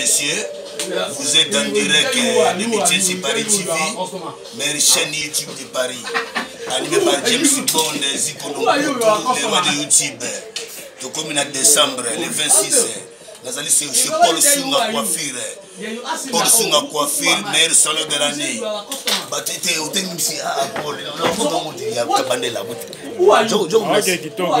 messieurs, vous êtes en direct de Métier sur Paris TV, mais chaîne YouTube de Paris, animé par James Bond, Zico Nokoto, le roi de YouTube. tokomi na décembre le 26 nazali chez paul sunga coiffure paul sunga coiffure meilleur salon de l'année bato ete otengi misi paul nakobandela